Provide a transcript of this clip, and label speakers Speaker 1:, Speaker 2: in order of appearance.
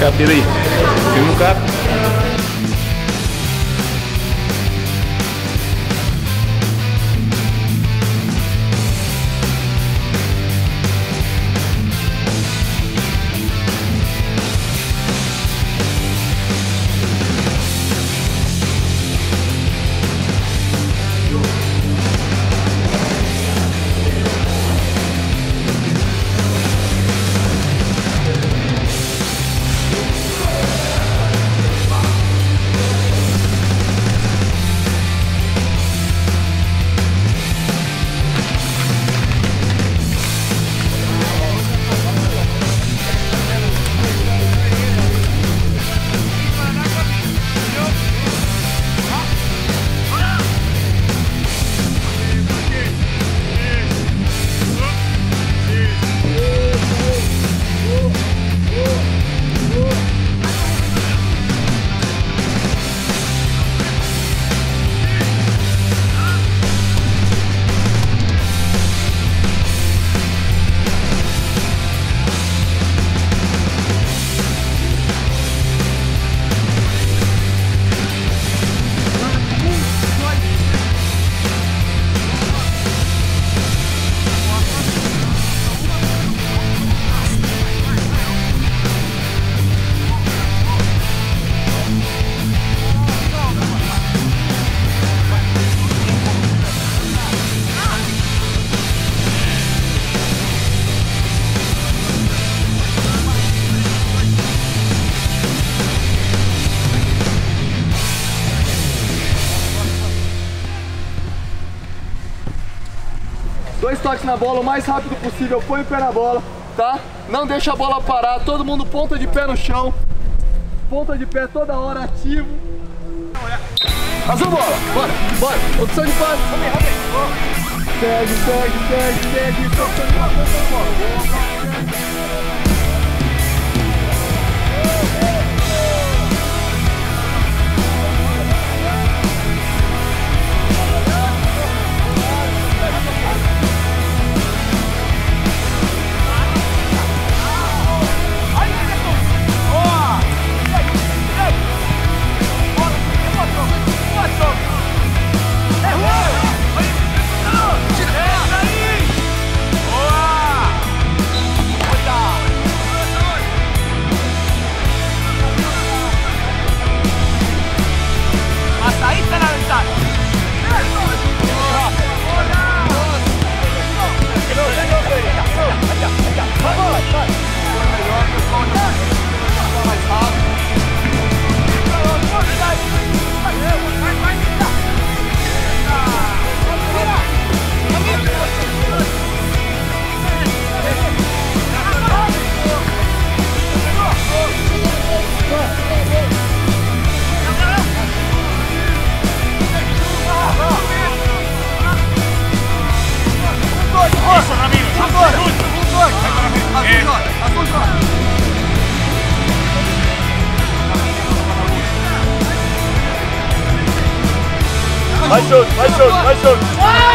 Speaker 1: cap dele aí. Filma o cap.
Speaker 2: Dois toques na bola o mais rápido possível, põe o pé na bola, tá? Não deixa a bola parar, todo mundo ponta de pé no chão. Ponta de pé toda hora, ativo. Azul bola, bora, bora. Opção de passe. Segue, segue, segue, segue. Opção de bola.
Speaker 3: Mais chute, mais chute, mais chute.